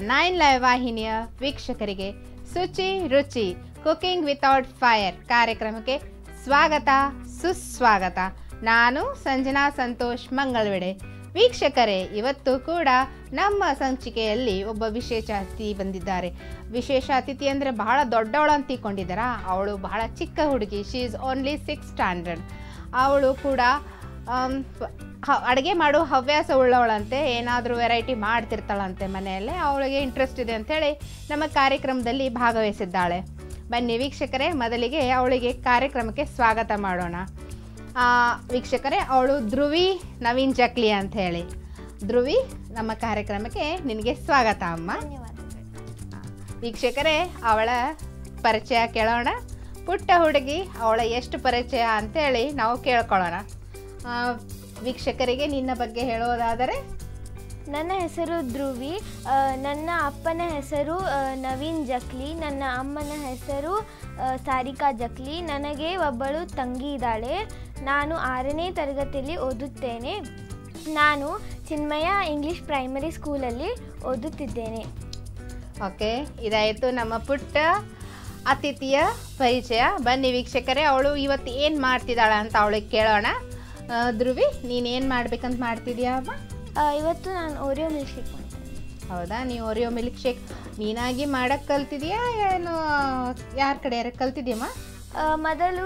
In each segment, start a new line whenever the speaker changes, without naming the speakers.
Nine live ವಾಹಿನಿಯ ವೀಕ್ಷಕರಿಗೆ ಶುಚಿ ರುಚಿ ಕುಕಿಂಗ್ ವಿತೌಟ್ ಫೈರ್ ಕಾರ್ಯಕ್ರಮಕ್ಕೆ ಸ್ವಾಗತ, ಸುಸ್ವಾಗತ. ನಾನು ಸಂಜನಾ ಸಂತೋಷ್ ಮಂಗಳವೆಡೆ. ವೀಕ್ಷಕರೇ, ಇವತ್ತು ಕೂಡ ನಮ್ಮ ಸಂಚಿಕೆಯಲ್ಲಿ ಒಬ್ಬ ವಿಶೇಷ ಅತಿಥಿ ಬಂದಿದ್ದಾರೆ. ವಿಶೇಷ ಅತಿಥಿ ಅಂದರೆ ಬಹಳ ದೊಡ್ಡವಳು ಅಂತ ಅವಳು ಬಹಳ ಚಿಕ್ಕ ಹುಡುಗಿ she is only six standard ಅವಳು ಕೂಡ ಅಡುಗೆ ಮಾಡೋ ಹವ್ಯಾಸ ಉಳ್ಳವಳಂತೆ ಏನಾದರೂ ವೆರೈಟಿ ಮಾಡ್ತಿರ್ತಾಳಂತೆ ಮನೆಯಲ್ಲೇ ಅವಳಿಗೆ ಇಂಟ್ರೆಸ್ಟ್ ಇದೆ ಅಂಥೇಳಿ ನಮ್ಮ ಕಾರ್ಯಕ್ರಮದಲ್ಲಿ ಭಾಗವಹಿಸಿದ್ದಾಳೆ. ಬನ್ನಿ ವೀಕ್ಷಕರೇ ಮೊದಲಿಗೆ ಅವಳಿಗೆ ಕಾರ್ಯಕ್ರಮಕ್ಕೆ ಸ್ವಾಗತ ಮಾಡೋಣ. ವೀಕ್ಷಕರೇ ಅವಳು ಧ್ರುವಿ ನವೀನ್ ಜಕ್ಲಿ ಅಂತ ಹೇಳಿ ಧ್ರುವಿ ನಮ್ಮ ಕಾರ್ಯಕ್ರಮಕ್ಕೆ ನಿನಗೆ ಸ್ವಾಗತ ಅಮ್ಮ. ವೀಕ್ಷಕರೇ ಅವಳ ಪರಿಚಯ ಕೇಳೋಣ. ಪುಟ್ಟ ಹುಡುಗಿ ಅವಳ ಎಷ್ಟು ಪರಿಚಯ ಅಂತೇಳಿ ನಾವು ಕೇಳ್ಕೊಳ್ಳೋಣ. ವೀಕ್ಷಕರಿಗೆ ನಿನ್ನ ಬಗ್ಗೆ ಹೇಳೋದಾದರೆ?
ನನ್ನ ಹೆಸರು ಧ್ರುವಿ ನನ್ನ ಅಪ್ಪನ ಹೆಸರು ನವೀನ್ ಜಕ್ಲಿ ನನ್ನ ಅಮ್ಮನ ಹೆಸರು ಸಾರಿಕಾ ಜಕ್ಲಿ ನನಗೆ ಒಬ್ಬಳು ತಂಗಿ ಇದ್ದಾಳೆ. ನಾನು ಆರನೇ ತರಗತಿಯಲ್ಲಿ ಓದುತ್ತೇನೆ. ನಾನು ಚಿನ್ಮಯ ಇಂಗ್ಲಿಷ್ ಪ್ರೈಮರಿ ಸ್ಕೂಲಲ್ಲಿ ಓದುತ್ತಿದ್ದೇನೆ.
ಓಕೆ ಇದಾಯಿತು ನಮ್ಮ ಪುಟ್ಟ ಅತಿಥಿಯ ಪರಿಚಯ. ಬನ್ನಿ ವೀಕ್ಷಕರೇ ಅವಳು ಇವತ್ತು ಏನು ಮಾಡ್ತಿದ್ದಾಳೆ ಅಂತ ಅವಳಿಗೆ ಕೇಳೋಣ. ಧ್ರುವಿ ನೀನು ಏನು ಮಾಡ್ಬೇಕಂತ ಮಾಡ್ತಿದ್ಯಾ ಅಮ್ಮ?
ಇವತ್ತು ನಾನು ಓರಿಯೋ ಮಿಲ್ಕ್ ಶೇಕ್ ಮಾಡ್ತೇನೆ.
ಹೌದಾ? ನೀ ಓರಿಯೋ ಮಿಲ್ಕ್ ಶೇಕ್ ನೀನಾಗಿ ಮಾಡಕ್ಕೆ ಕಲ್ತಿದ್ಯಾ? ಏನು ಯಾರ ಕಡೆ ಯಾರ ಕಲ್ತಿದ್ಯಮ್ಮ
ಮೊದಲು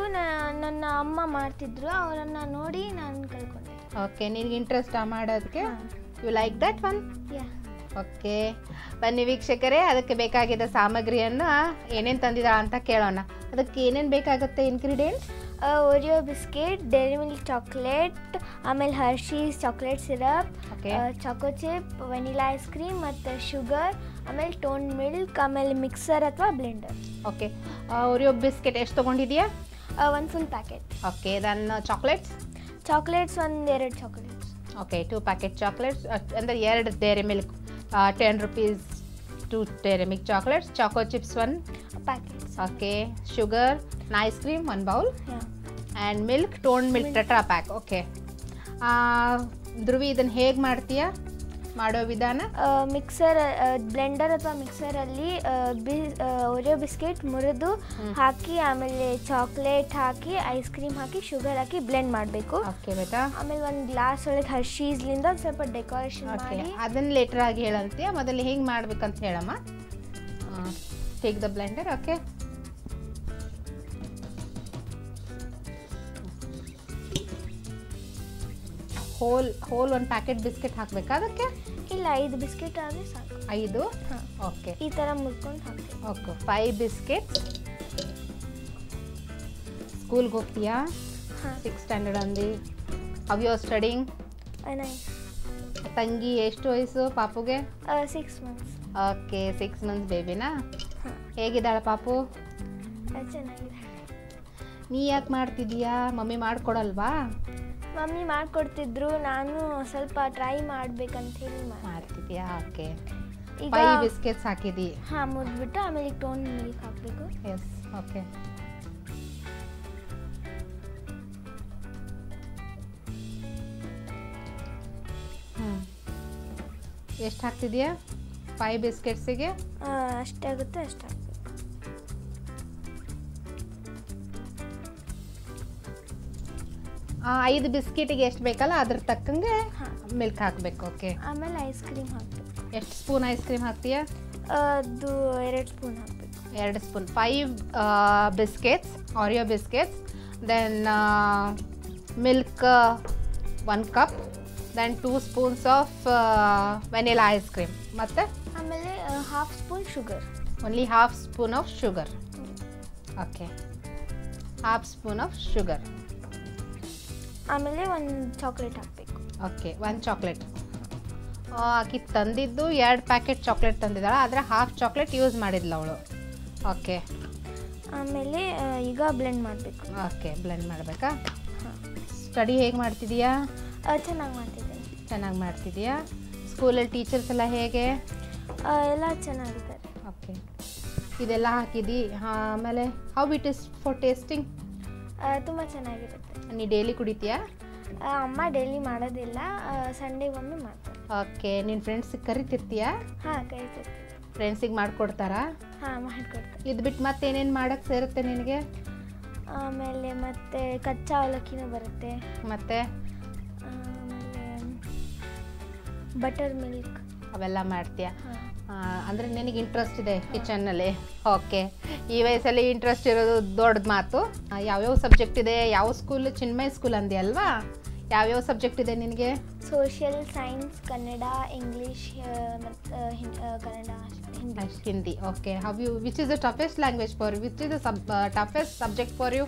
ನನ್ನ ಅಮ್ಮ ಮಾಡ್ತಿದ್ರು ಅವರನ್ನು ನೋಡಿ ನಾನು ಕಲ್ಕೊಂಡೆ.
ಓಕೆ ನಿನಗೆ ಇಂಟ್ರೆಸ್ಟಾ ಮಾಡೋದಕ್ಕೆ. You like that one okay ಬನ್ನಿ ವೀಕ್ಷಕರೇ ಅದಕ್ಕೆ ಬೇಕಾಗಿದ್ದ ಸಾಮಗ್ರಿಯನ್ನು ಏನೇನು ತಂದಿದ್ದಾಳ ಅಂತ ಕೇಳೋಣ. ಅದಕ್ಕೆ ಏನೇನು ಬೇಕಾಗುತ್ತೆ ingredients
Oreo biscuit Dairy Milk chocolate ಆಮೇಲೆ Hershey's chocolate syrup choco chip vanilla ice cream ಮತ್ತು ಶುಗರ್ ಆಮೇಲೆ ಟೋನ್ ಮಿಲ್ಕ್ ಆಮೇಲೆ ಮಿಕ್ಸರ್ ಅಥವಾ ಬ್ಲೆಂಡರ್
ಓಕೆ ಒರಿಯೋ ಬಿಸ್ಕೆಟ್ ಎಷ್ಟು ತೊಗೊಂಡಿದೆಯಾ?
ಒಂದು full packet
okay then chocolates
chocolates ಒಂದು ಎರಡು chocolates
okay two packet chocolates ಅಂದರೆ ಎರಡು Dairy Milk ten rupees two Dairy Milk chocolates choco chips one
packets
okay sugar ice cream one bowl and milk tone milk Tetra Pak okay Dhruvi ಇದನ್ನು ಹೇಗೆ ಮಾಡ್ತೀಯಾ? ಮಾಡೋ ವಿಧಾನ?
Mixer Blender ಅಥವಾ ಮಿಕ್ಸರಲ್ಲಿ ಅಲ್ಲಿ Oreo biscuit ಮುರಿದು ಹಾಕಿ ಆಮೇಲೆ ಚಾಕ್ಲೇಟ್ ಹಾಕಿ ಐಸ್ ಕ್ರೀಮ್ ಹಾಕಿ ಶುಗರ್ ಹಾಕಿ ಬ್ಲೆಂಡ್ ಮಾಡಬೇಕು.
ಓಕೆ ಬೇಟಾ
ಆಮೇಲೆ ಒಂದು ಗ್ಲಾಸ್ ಒಳಗೆ ಹರ್ಷೀಸ್ಲಿಂದ ಸ್ವಲ್ಪ ಡೆಕೋರೇಷನ್ ಮಾಡಿ.
ಅದನ್ನ ಲೇಟರ್ ಆಗಿ ಹೇಳಂತೆ. ಮೊದಲು ಹೆಂಗೆ ಮಾಡ್ಬೇಕಂತ ಹೇಳಮ್ಮ? Take the blender okay whole whole ಒಂದು ಪ್ಯಾಕೆಟ್ ಬಿಸ್ಕೆಟ್ ಹಾಕಬೇಕಾ ಅದಕ್ಕೆ?
ಇಲ್ಲ ಐದು ಬಿಸ್ಕೆಟ್ ಆದರೆ ಸಾಕು.
ಐದು?
ಹಾಂ.
ಓಕೆ.
ಈ ಥರ ಮುರ್ಕೊಂಡು ಹಾಕಿ
ಓಕೆ ಫೈವ್ ಬಿಸ್ಕೆಟ್ ಸ್ಕೂಲ್ಗೆ ಹೋಗ್ತೀಯಾ? ಸಿಕ್ಸ್ ಸ್ಟ್ಯಾಂಡರ್ಡ್ ಅಂದಿ ಹವ್ ಯು ಆರ್
ಸ್ಟಡಿಂಗ್
ತಂಗಿ ಎಷ್ಟು ವಯಸ್ಸು ಪಾಪುಗೆ?
Six months
okay six months ಬೇಬಿನಾ ಹೇಗಿದ್ದಾಳೆ ಪಾಪು?
ಚೆನ್ನಾಗಿದೆ.
ನೀ ಯಾಕೆ ಮಾಡ್ತಿದ್ದೀಯಾ? ಮಮ್ಮಿ ಮಾಡ್ಕೊಡಲ್ವಾ?
ಮಮ್ಮಿ ಮಾಡಿಕೊಡ್ತಿದ್ರು ನಾನು ಸ್ವಲ್ಪ ಟ್ರೈ ಮಾಡ್ಬೇಕಂತ ಹೇಳಿ ಮಾಡಿ
ಮಾಡ್ತಿದ್ಯಾ? ಓಕೆ
ಈಗ
ಫೈವ್ ಬಿಸ್ಕೆಟ್ಸ್ ಹಾಕಿದಿ?
ಹಾ ಮುರಿದ್ಬಿಟ್ಟು ಆಮೇಲೆ ಟೋನ್ ಮಿಲ್ಕ್ ಹಾಕಬೇಕು.
ಎಸ್ ಓಕೆ ಎಷ್ಟು ಹಾಕ್ತಿದ್ಯಾ? ಫೈವ್ ಬಿಸ್ಕೆಟ್ಸಿಗೆ
ಅಷ್ಟಾಗುತ್ತೆ ಅಷ್ಟು?
ಐದು ಬಿಸ್ಕೆಟಿಗೆ ಎಷ್ಟು ಬೇಕಲ್ಲ ಅದ್ರ ತಕ್ಕಂಗೆ
ಹಾಂ.
ಮಿಲ್ಕ್ ಹಾಕಬೇಕು ಓಕೆ
ಆಮೇಲೆ ಐಸ್ ಕ್ರೀಮ್ ಹಾಕಬೇಕು.
ಎಷ್ಟು ಸ್ಪೂನ್ ಐಸ್ ಕ್ರೀಮ್ ಹಾಕ್ತೀಯಾ?
ಅದು ಎರಡು ಸ್ಪೂನ್ ಹಾಕಬೇಕು.
ಎರಡು spoon five biscuits Oreo biscuits then milk one cup then two spoons of vanilla ice cream ಮತ್ತು?
ಆಮೇಲೆ half spoon sugar
only half spoon of sugar okay half spoon of sugar
ಆಮೇಲೆ ಒಂದು chocolate ಹಾಕಬೇಕು.
Okay ಒಂದು chocolate ಆಕಿ ತಂದಿದ್ದು ಎರಡು packet chocolate ತಂದಿದ್ದಾಳೆ ಆದರೆ ಹಾಫ್ ಚಾಕ್ಲೇಟ್ ಯೂಸ್ ಮಾಡಿದ್ಲು ಅವಳು. ಓಕೆ
ಆಮೇಲೆ ಈಗ ಬ್ಲೆಂಡ್ ಮಾಡಬೇಕು.
ಓಕೆ ಬ್ಲೆಂಡ್ ಮಾಡಬೇಕಾ? ಸ್ಟಡಿ ಹೇಗೆ ಮಾಡ್ತಿದೀಯಾ?
ಚೆನ್ನಾಗಿ ಮಾಡ್ತಿದ್ದೀನಿ.
ಚೆನ್ನಾಗಿ ಮಾಡ್ತಿದ್ದೀಯಾ ಸ್ಕೂಲಲ್ಲಿ ಟೀಚರ್ಸ್ ಎಲ್ಲ ಹೇಗೆ?
ಎಲ್ಲ ಚೆನ್ನಾಗಿದ್ದಾರೆ.
ಓಕೆ ಇದೆಲ್ಲ ಹಾಕಿದಿ? ಆಮೇಲೆ how it is for tasting
ತುಂಬ ಚೆನ್ನಾಗಿರುತ್ತೆ.
ನೀ ಡೈಲಿ ಕುಡಿತೀಯಾ?
ಅಮ್ಮ ಡೈಲಿ ಮಾಡೋದಿಲ್ಲ ಸಂಡೇಗೊಮ್ಮೆ ಮಾಡ್ತಾರೆ.
ಓಕೆ ನಿನ್ನ ಫ್ರೆಂಡ್ಸಿಗೆ ಕರಿತಿರ್ತೀಯಾ?
ಹಾಂ ಕರಿತಿರ್ತೀನಿ
ಫ್ರೆಂಡ್ಸಿಗೆ ಮಾಡಿಕೊಡ್ತಾರಾ?
ಹಾಂ ಮಾಡಿಕೊಡ್ತಾರೆ.
ಇದು ಬಿಟ್ಟು ಮತ್ತೆ ಏನೇನು ಮಾಡೋಕ್ಕೆ ಸೇರುತ್ತೆ ನಿನಗೆ?
ಆಮೇಲೆ ಮತ್ತೆ ಕಚ್ಚಾ ಅವಲಕ್ಕಿನೂ ಬರುತ್ತೆ.
ಮತ್ತೆ?
ಆಮೇಲೆ ಬಟರ್ ಮಿಲ್ಕ್
ಅವೆಲ್ಲ ಮಾಡ್ತೀಯಾ? ಅಂದ್ರೆ ನಿನಗೆ ಇಂಟ್ರೆಸ್ಟ್ ಇದೆ ಕಿಚನ್ನಲ್ಲಿ ಓಕೆ ಈ ವಯಸ್ಸಲ್ಲಿ ಇಂಟ್ರೆಸ್ಟ್ ಇರೋದು ದೊಡ್ಡ ಮಾತು. ಯಾವ್ಯಾವ ಸಬ್ಜೆಕ್ಟ್ ಇದೆ? ಯಾವ ಸ್ಕೂಲ್ ಚಿನ್ಮಯ ಸ್ಕೂಲ್ ಅಂದೆ ಅಲ್ವಾ? ಯಾವ್ಯಾವ ಸಬ್ಜೆಕ್ಟ್ ಇದೆ ನಿನಗೆ?
ಸೋಷಿಯಲ್ ಸೈನ್ಸ್ ಕನ್ನಡ ಇಂಗ್ಲೀಷ್ ಮತ್ತು Kannada Hindi
Hindi okay how you which is the toughest language for which is the sub toughest subject for you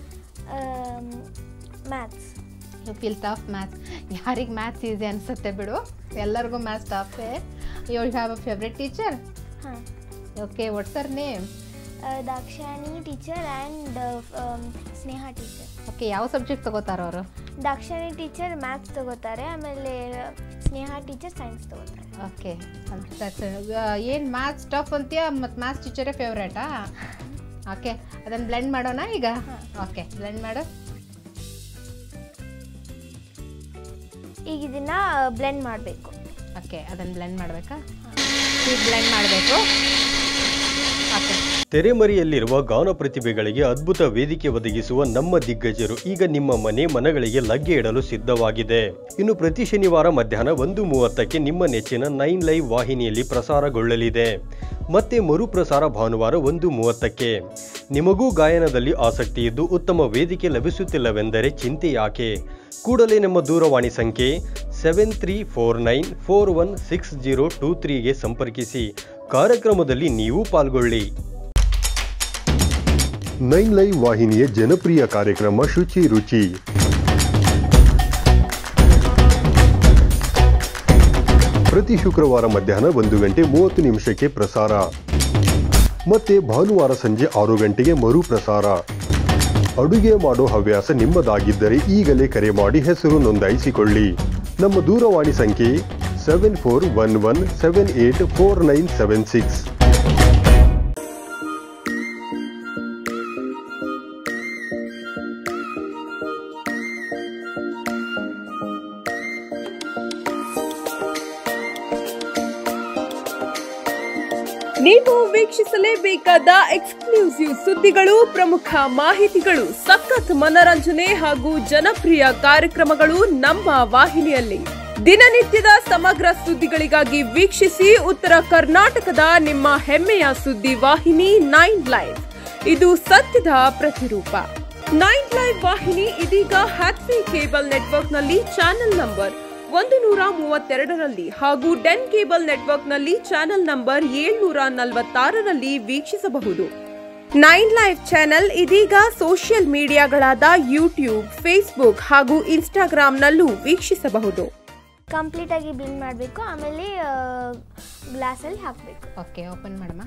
maths
you feel tough maths ಯಾರಿಗೆ maths easy ಅನಿಸುತ್ತೆ ಬಿಡು. ಎಲ್ಲರಿಗೂ maths ಟಫೇ have a favourite teacher
ಹಾಂ
okay uh name
Dakshayani teacher and Sneha teacher
okay ಯಾವ subject ತಗೋತಾರೆ ಅವರು?
Dakshayani teacher maths ತಗೋತಾರೆ ಆಮೇಲೆ ಸ್ನೇಹ ಟೀಚರ್ ಸೈನ್ಸ್ ತಗೋತಾರೆ.
ಓಕೆ ಏನು ಮ್ಯಾಥ್ಸ್ ಟಫ್ ಅಂತೀಯ? ಮತ್ತು ಮ್ಯಾಥ್ಸ್ ಟೀಚರೇ ಫೇವ್ರೇಟಾ ಓಕೆ ಅದನ್ನು ಬ್ಲೆಂಡ್ ಮಾಡೋಣ ಈಗ? ಓಕೆ ಬ್ಲೆಂಡ್ ಮಾಡು.
ಈಗ ಇದನ್ನ ಬ್ಲೆಂಡ್ ಮಾಡಬೇಕು.
ಓಕೆ, ಅದನ್ನು ಬ್ಲೆಂಡ್ ಮಾಡಬೇಕಾ? ಈಗ ಬ್ಲೆಂಡ್ ಮಾಡಬೇಕು.
ತೆರೆಮರೆಯಲ್ಲಿರುವ ಗಾನ ಪ್ರತಿಭೆಗಳಿಗೆ ಅದ್ಭುತ ವೇದಿಕೆ ಒದಗಿಸುವ ನಮ್ಮ ದಿಗ್ಗಜರು ಈಗ ನಿಮ್ಮ ಮನೆ ಮನಗಳಿಗೆ ಲಗ್ಗೆ ಇಡಲು ಸಿದ್ಧವಾಗಿದೆ. ಇನ್ನು ಪ್ರತಿ ಶನಿವಾರ ಮಧ್ಯಾಹ್ನ ಒಂದು ಮೂವತ್ತಕ್ಕೆ ನಿಮ್ಮ ನೆಚ್ಚಿನ ನೈನ್ ಲೈವ್ ವಾಹಿನಿಯಲ್ಲಿ ಪ್ರಸಾರಗೊಳ್ಳಲಿದೆ. ಮತ್ತೆ ಮರುಪ್ರಸಾರ ಭಾನುವಾರ ಒಂದು ಮೂವತ್ತಕ್ಕೆ. ನಿಮಗೂ ಗಾಯನದಲ್ಲಿ ಆಸಕ್ತಿ ಇದ್ದು ಉತ್ತಮ ವೇದಿಕೆ ಲಭಿಸುತ್ತಿಲ್ಲವೆಂದರೆ ಚಿಂತೆ ಯಾಕೆ? ಕೂಡಲೇ ನಮ್ಮ ದೂರವಾಣಿ ಸಂಖ್ಯೆ seven three four nine four one six zero two ತ್ರೀಗೆ ಸಂಪರ್ಕಿಸಿ. ಕಾರ್ಯಕ್ರಮದಲ್ಲಿ ನೀವು ಪಾಲ್ಗೊಳ್ಳಿ.
ನೈನ್ ಲೈವ್ ವಾಹಿನಿಯ ಜನಪ್ರಿಯ ಕಾರ್ಯಕ್ರಮ ಶುಚಿ ರುಚಿ. ಪ್ರತಿ ಶುಕ್ರವಾರ ಮಧ್ಯಾಹ್ನ ಒಂದು ಗಂಟೆ ಮೂವತ್ತು ನಿಮಿಷಕ್ಕೆ ಪ್ರಸಾರ. ಮತ್ತೆ ಭಾನುವಾರ ಸಂಜೆ ಆರು ಗಂಟೆಗೆ ಮರು ಪ್ರಸಾರ. ಅಡುಗೆ ಮಾಡೋ ಹವ್ಯಾಸ ನಿಮ್ಮದಾಗಿದ್ದರೆ ಈಗಲೇ ಕರೆ ಮಾಡಿ ಹೆಸರು ನೋಂದಾಯಿಸಿಕೊಳ್ಳಿ. ನಮ್ಮ ದೂರವಾಣಿ ಸಂಖ್ಯೆ seven four one one seven eight four nine seven six
ವೀಕ್ಷಿಸಲೇಬೇಕಾದ exclusive ಸುದ್ದಿಗಳು, ಪ್ರಮುಖ ಮಾಹಿತಿಗಳು, ಸಖತ್ ಮನರಂಜನೆ ಹಾಗೂ ಜನಪ್ರಿಯ ಕಾರ್ಯಕ್ರಮಗಳು ನಮ್ಮ ವಾಹಿನಿಯಲ್ಲಿ. ದಿನನಿತ್ಯದ ಸಮಗ್ರ ಸುದ್ದಿಗಳಿಗಾಗಿ ವೀಕ್ಷಿಸಿ ಉತ್ತರ ಕರ್ನಾಟಕದ ನಿಮ್ಮ ಹೆಮ್ಮೆಯ ಸುದ್ದಿ ವಾಹಿನಿ ನೈನ್ ಲೈವ್ ಇದು ಸತ್ಯದ ಪ್ರತಿರೂಪ. ನೈನ್ ಲೈವ್ ವಾಹಿನಿ ಇದೀಗ ಹ್ಯಾಪಿ ಕೇಬಲ್ ನೆಟ್ವರ್ಕ್ನಲ್ಲಿ ಚಾನೆಲ್ ನಂಬರ್ ಒಂದು ನೂರ ಮೂವತ್ತೆರಡರಲ್ಲಿ ಹಾಗೂ ಡೆನ್ ಕೇಬಲ್ ನೆಟ್ವರ್ಕ್ನಲ್ಲಿ ಚಾನೆಲ್ ನಂಬರ್ ಏಳ್ನೂರ ನಲವತ್ತಾರರಲ್ಲಿ ವೀಕ್ಷಿಸಬಹುದು. ನೈನ್ ಲೈಫ್ ಚಾನೆಲ್ ಇದೀಗ ಸೋಷಿಯಲ್ ಮೀಡಿಯಾಗಳಾದ ಯೂಟ್ಯೂಬ್ ಫೇಸ್ಬುಕ್ ಹಾಗೂ ಇನ್ಸ್ಟಾಗ್ರಾಮ್ನಲ್ಲೂ ವೀಕ್ಷಿಸಬಹುದು.
ಕಂಪ್ಲೀಟಾಗಿ ಬಿಲ್ ಮಾಡಬೇಕು ಆಮೇಲೆ ಗ್ಲಾಸಲ್ಲಿ ಹಾಕಬೇಕು.
ಓಕೆ ಓಪನ್ ಮಾಡಮ್ಮ.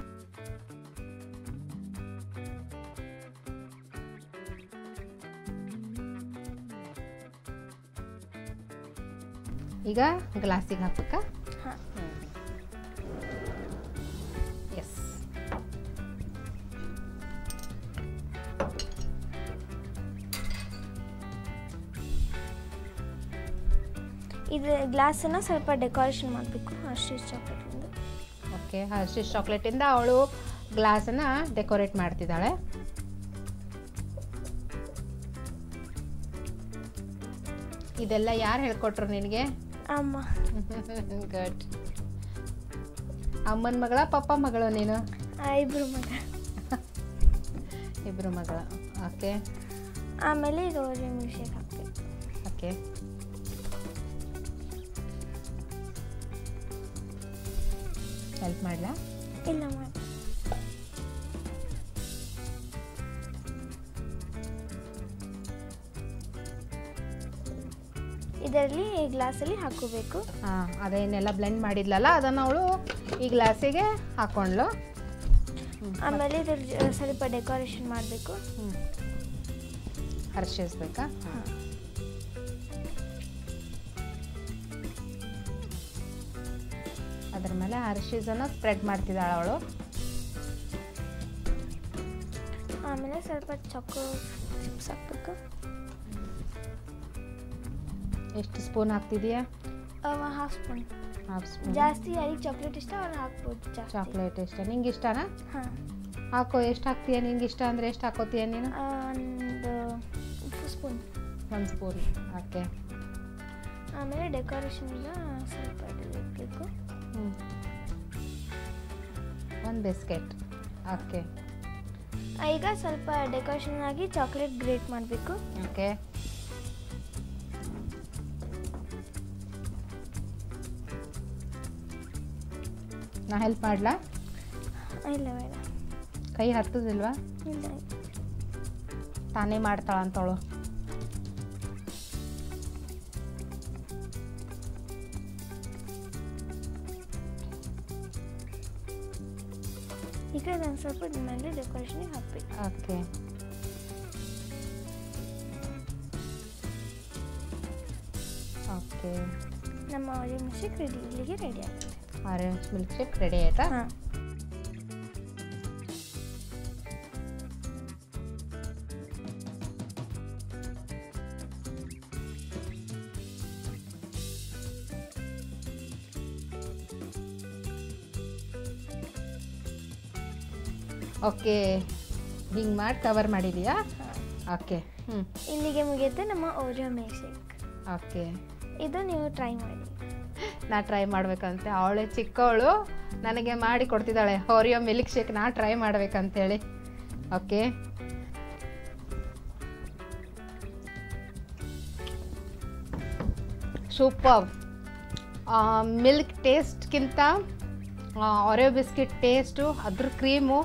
ಈಗ ಗ್ಲಾಸಿಗೆ ಹಾಕ್ಬೇಕ? ಎಸ್
ಇದು ಗ್ಲಾಸನ್ನು ಸ್ವಲ್ಪ ಡೆಕೋರೇಷನ್ ಮಾಡಬೇಕು ಹರ್ಷೀಸ್ ಚಾಕ್ಲೇಟಿಂದ
ಓಕೆ ಹರ್ಷಿಸ್ ಚಾಕ್ಲೇಟಿಂದ ಅವಳು ಗ್ಲಾಸನ್ನು ಡೆಕೋರೇಟ್ ಮಾಡ್ತಿದ್ದಾಳೆ. ಇದೆಲ್ಲ ಯಾರು ಹೇಳ್ಕೊಟ್ರು ನಿನಗೆ?
ಅಮ್ಮ.
ಗುಡ್ ಅಮ್ಮನ ಮಗಳ ಪಪ್ಪ ಮಗಳು ನೀನು?
ಇಬ್ರು ಮಗ.
ಇಬ್ರು ಮಗಳ ಓಕೆ.
ಆಮೇಲೆ ರೋಜ್ ಮ್ಯೂಸಿಕ್ ಹಾಕಬೇಕು
ಓಕೆ. ಹೆಲ್ಪ್ ಮಾಡಲಾ?
ಇಲ್ಲ ಮಾಡಿ ಇದರಲ್ಲಿ ಗ್ಲಾಸಲ್ಲಿ ಹಾಕೋಬೇಕು
ಹಾಂ ಅದೇನೆಲ್ಲ ಬ್ಲೆಂಡ್ ಮಾಡಿದ್ಲಲ್ಲ ಅದನ್ನು ಅವಳು ಈ ಗ್ಲಾಸಿಗೆ ಹಾಕೊಂಡ್ಲು
ಆಮೇಲೆ ಇದ್ರ ಜ- ಸ್ವಲ್ಪ ಡೆಕೋರೇಷನ್ ಮಾಡಬೇಕು.
ಹ್ಞೂ ಹರ್ಷಿಸ್ಬೇಕಾ? ಅದ್ರ ಮೇಲೆ ಹರ್ಷಿಸನ್ನು ಸ್ಪ್ರೆಡ್ ಮಾಡ್ತಿದ್ದಾಳೆ ಅವಳು.
ಆಮೇಲೆ ಸ್ವಲ್ಪ ಚಕ್ಕು ಚಿಪ್ಸ್ ಹಾಕ್ಬೇಕು.
ಎಷ್ಟು ಸ್ಪೂನ್ ಹಾಕ್ತಿದೀಯಾ?
ಹಾಫ್ ಸ್ಪೂನ್
ಹಾಫ್ ಸ್ಪೂನ್
ಜಾಸ್ತಿ ಯಾರಿಗೆ ಚಾಕ್ಲೇಟ್ ಇಷ್ಟ ಅವ್ರು ಹಾಕ್ಬೋದು
ಚಾಕ್ಲೇಟ್ ಇಷ್ಟ. ನಿಂಗೆ ಇಷ್ಟನಾ? ಹಾಕೋ ಎಷ್ಟು ಹಾಕ್ತೀಯ? ನಿಂಗೆ ಇಷ್ಟ ಅಂದರೆ ಎಷ್ಟು ಹಾಕೋತೀಯ ನೀನು?
ಒಂದು ಸ್ಪೂನ್
ಒಂದು ಸ್ಪೂನ್ ಓಕೆ
ಆಮೇಲೆ ಡೆಕೋರೇಷನ್ಗೆ ಸ್ವಲ್ಪ ಇಡಬೇಕು.
ಒಂದು ಬಿಸ್ಕೆಟ್ ಓಕೆ
ಈಗ ಸ್ವಲ್ಪ ಡೆಕೋರೇಷನ್ ಆಗಿ ಚಾಕ್ಲೇಟ್ ಗ್ರೇಟ್ ಮಾಡಬೇಕು.
ಓಕೆ ನಾ ಹೆಲ್ಪ್ ಮಾಡ್ಲಾ?
ಇಲ್ಲ ಬೇಡ
ಕೈ ಹತ್ತದಿಲ್ವಾ?
ಇಲ್ಲ.
ತಾನೇ ಮಾಡ್ತಾಳ ಅಂತವಳು.
ಈಗ ನಾನು ಸ್ವಲ್ಪ ಇದ್ರ ಮೇಲೆ ಡೆಕೋರೇಷನ್ಗೆ ಹಾಕ್ಬೇಕು.
ಓಕೆ. ಓಕೆ.
ನಮ್ಮ ಆರಿಯೋ ಮಿಲ್ಕ್ ರೆಡಿ ಇಲ್ಲಿಗೆ ರೆಡಿ ಆಗುತ್ತೆ
ಆರೆಂಜ್ ಮಿಲ್ಕ್ ಶೇಕ್ ರೆಡಿ ಆಯ್ತಾ?
ಹಾಂ.
ಓಕೆ ಹಿಂಗೆ ಮಾಡಿ ಕವರ್ ಮಾಡಿದೀಯಾ? ಓಕೆ ಹ್ಞೂ
ಇಲ್ಲಿಗೆ ಮುಗಿಯುತ್ತೆ ನಮ್ಮ ಓರಿಯೋ ಮಿಲ್ಕ್
ಓಕೆ
ಇದು ನೀವು ಟ್ರೈ ಮಾಡಿ.
ನಾ ಟ್ರೈ ಮಾಡ್ಬೇಕಂತೆ. ಅವಳೆ ಚಿಕ್ಕವಳು, ನನಗೆ ಮಾಡಿ ಕೊಡ್ತಿದ್ದಾಳೆ. ಓರಿಯೋ ಮಿಲ್ಕ್ ಶೇಕ್ ನಾ ಟ್ರೈ ಮಾಡ್ಬೇಕಂತೇಳಿ. ಓಕೆ ಸೂಪರ್ ಮಿಲ್ಕ್ ಟೇಸ್ಟ್ಗಿಂತ ಒರೆಯೋ ಬಿಸ್ಕಿಟ್ ಟೇಸ್ಟು ಅದ್ರ ಕ್ರೀಮು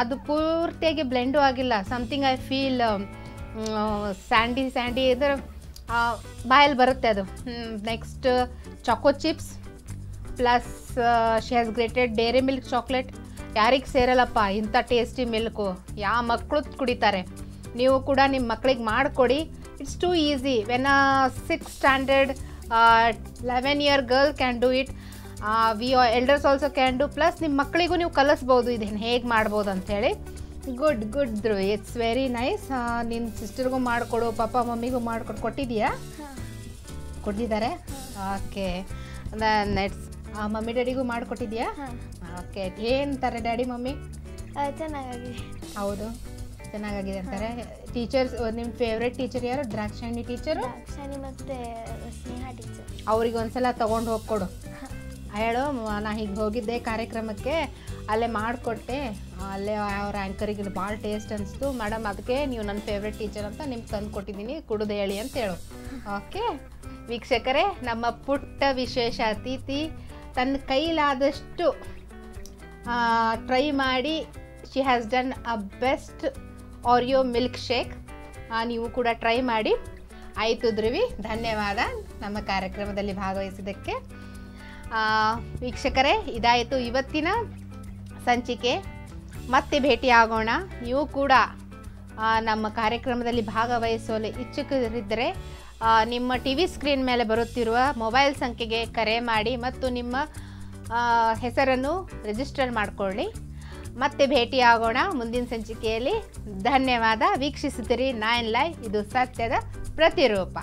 ಅದು ಪೂರ್ತಿಯಾಗಿ ಬ್ಲೆಂಡು ಆಗಿಲ್ಲ. Something I feel sandy sandy ಇದ್ರೆ ಬಾಯಲ್ಲಿ ಬರುತ್ತೆ ಅದು. Next choco chips plus she has grated Dairy Milk chocolate ಯಾರಿಗೆ ಸೇರಲ್ಲಪ್ಪ, ಇಂಥ ಟೇಸ್ಟಿ ಮಿಲ್ಕು ಯಾವ ಮಕ್ಕಳು ಕುಡಿತಾರೆ. ನೀವು ಕೂಡ ನಿಮ್ಮ ಮಕ್ಕಳಿಗೆ ಮಾಡಿಕೊಡಿ. It's too easy when a six standard eleven year girl can do it we elders also can do plus ನಿಮ್ಮ ಮಕ್ಕಳಿಗೂ ನೀವು ಕಲಿಸ್ಬೋದು. ಇದನ್ನು ಹೇಗೆ ಮಾಡ್ಬೋದು ಅಂಥೇಳಿ good good Dhruva it's very nice ನಿನ್ನ ಸಿಸ್ಟರ್ಗೂ ಮಾಡಿಕೊಡು ಪಾಪ ಮಮ್ಮಿಗೂ ಮಾಡಿಕೊಡು. ಕೊಟ್ಟಿದ್ದೀಯಾ ಕೊಟ್ಟಿದ್ದಾರೆ? ಓಕೆ. ನೆಟ್ಸ್ ಮಮ್ಮಿ ಡ್ಯಾಡಿಗೂ ಮಾಡಿಕೊಟ್ಟಿದ್ಯಾ? ಓಕೆ. ಏನಂತಾರೆ ಡ್ಯಾಡಿ ಮಮ್ಮಿ?
ಚೆನ್ನಾಗಿ
ಹೌದು. ಚೆನ್ನಾಗಾಗಿದೆ ಅಂತಾರೆ. ಟೀಚರ್ಸ್ ನಿಮ್ಮ ಫೇವ್ರೆಟ್ ಟೀಚರ್ ಯಾರು? ದ್ರಾಕ್ಷಾಯಣಿ ಟೀಚರು
ಮತ್ತೆ ಮತ್ತು ಸ್ನೇಹ ಟೀಚರ್
ಅವ್ರಿಗೆ ಒಂದ್ಸಲ ತೊಗೊಂಡು ಹೋಗ್ಕೊಡು ಹೇಳು. ನಾ ಹೀಗೆ ಹೋಗಿದ್ದೆ ಕಾರ್ಯಕ್ರಮಕ್ಕೆ. ಅಲ್ಲೇ ಮಾಡಿಕೊಟ್ಟೆ. ಅಲ್ಲೇ ಅವ್ರ ಆ್ಯಂಕರಿಗೆ ಭಾಳ ಟೇಸ್ಟ್ ಅನಿಸ್ತು. ಮೇಡಮ್ ಅದಕ್ಕೆ ನೀವು ನನ್ನ ಫೇವ್ರೆಟ್ ಟೀಚರ್ ಅಂತ ನಿಮ್ಗೆ ತಂದು ಕೊಟ್ಟಿದ್ದೀನಿ. ಕುಡಿದು ಹೇಳಿ ಅಂತ ಹೇಳು. ಓಕೆ ವೀಕ್ಷಕರೇ, ನಮ್ಮ ಪುಟ್ಟ ವಿಶೇಷ ಅತಿಥಿ ತನ್ನ ಕೈಲಾದಷ್ಟು ಟ್ರೈ ಮಾಡಿ she has done a best Oreo milk shake ನೀವು ಕೂಡ ಟ್ರೈ ಮಾಡಿ. ಆಯಿತು ಧ್ರುವಿ, ಧನ್ಯವಾದ ನಮ್ಮ ಕಾರ್ಯಕ್ರಮದಲ್ಲಿ ಭಾಗವಹಿಸಿದ್ದಕ್ಕೆ. ವೀಕ್ಷಕರೇ, ಇದಾಯಿತು ಇವತ್ತಿನ ಸಂಚಿಕೆ. ಮತ್ತೆ ಭೇಟಿಯಾಗೋಣ. ನೀವು ಕೂಡ ನಮ್ಮ ಕಾರ್ಯಕ್ರಮದಲ್ಲಿ ಭಾಗವಹಿಸಲು ಇಚ್ಛುಕರಿದ್ದರೆ ನಿಮ್ಮ ಟಿ ವಿ ಸ್ಕ್ರೀನ್ ಮೇಲೆ ಬರುತ್ತಿರುವ ಮೊಬೈಲ್ ಸಂಖ್ಯೆಗೆ ಕರೆ ಮಾಡಿ ಮತ್ತು ನಿಮ್ಮ ಹೆಸರನ್ನು ರಿಜಿಸ್ಟರ್ ಮಾಡಿಕೊಳ್ಳಿ. ಮತ್ತೆ ಭೇಟಿಯಾಗೋಣ ಮುಂದಿನ ಸಂಚಿಕೆಯಲ್ಲಿ. ಧನ್ಯವಾದ. ವೀಕ್ಷಿಸುತ್ತೀರಿ ನೈನ್ ಲೈ. ಇದು ಸತ್ಯದ ಪ್ರತಿರೂಪ.